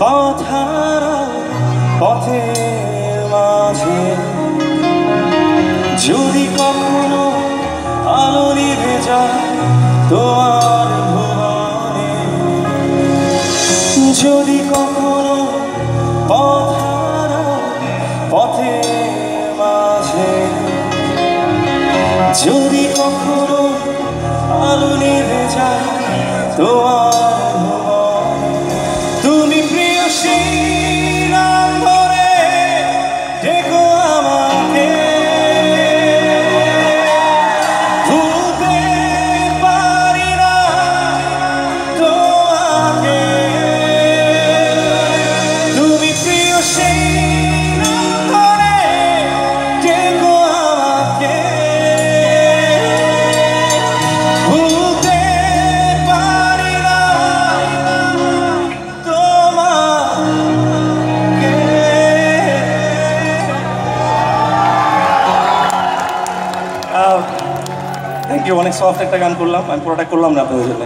পথহারা পথের মাঝে, যদি কখনো আলো নিভে যায় তোমার ভুবনে, যদি কখনো পথের মাঝে, যদি কখনো অনেক সফট একটা গান করলাম আমি পুরোটা করলাম না আপনাদের জন্য।